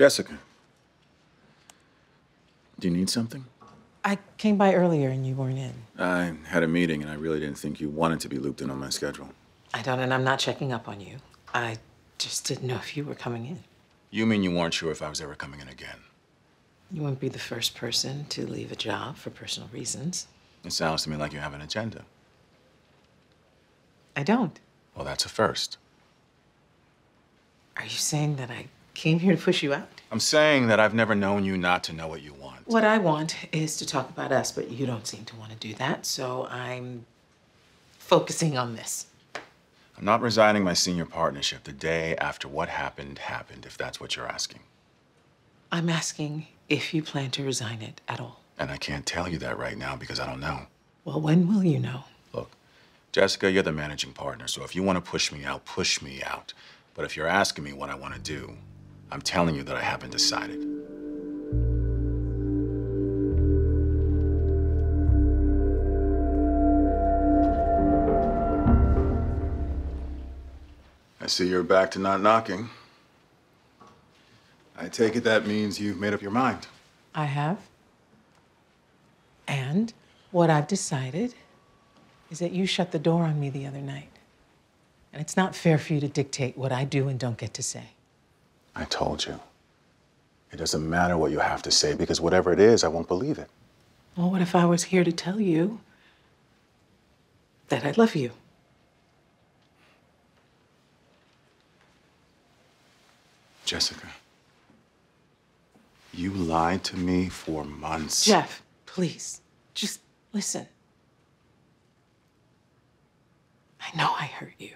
Jessica. Do you need something? I came by earlier and you weren't in. I had a meeting and I really didn't think you wanted to be looped in on my schedule. I don't, and I'm not checking up on you. I just didn't know if you were coming in. You mean you weren't sure if I was ever coming in again? You wouldn't be the first person to leave a job for personal reasons. It sounds to me like you have an agenda. I don't. Well, that's a first. Are you saying that I came here to push you out? I'm saying that I've never known you not to know what you want. What I want is to talk about us, but you don't seem to want to do that, so I'm focusing on this. I'm not resigning my senior partnership the day after what happened happened, if that's what you're asking. I'm asking if you plan to resign it at all. And I can't tell you that right now because I don't know. Well, when will you know? Look, Jessica, you're the managing partner, so if you want to push me out, push me out. But if you're asking me what I want to do, I'm telling you that I haven't decided. I see you're back to not knocking. I take it that means you've made up your mind. I have. And what I've decided is that you shut the door on me the other night. And it's not fair for you to dictate what I do and don't get to say. I told you. It doesn't matter what you have to say because whatever it is, I won't believe it. Well, what if I was here to tell you that I love you? Jessica, you lied to me for months. Jeff, please, just listen. I know I hurt you.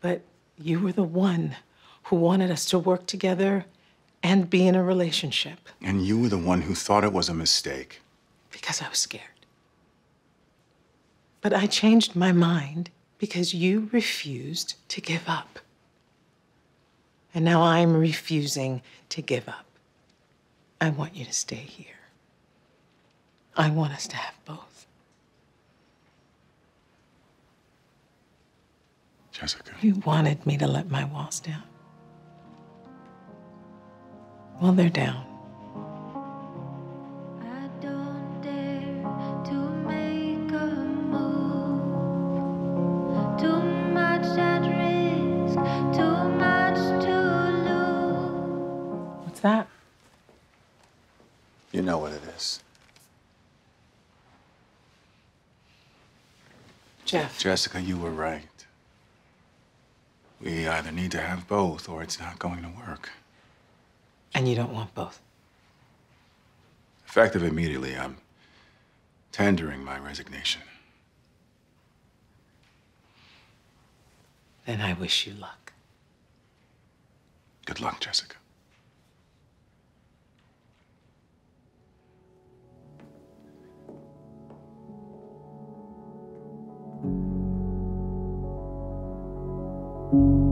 But you were the one who wanted us to work together and be in a relationship And you were the one who thought it was a mistake. because I was scared. But I changed my mind because you refused to give up. And now I'm refusing to give up. I want you to stay here. I want us to have both. Jessica. You wanted me to let my walls down. Much they're too much to lose. What's that? You know what it is. Jeff. Jessica, you were right. We either need to have both or it's not going to work. And you don't want both. Effective immediately, I'm tendering my resignation. Then I wish you luck. Good luck, Jessica. Thank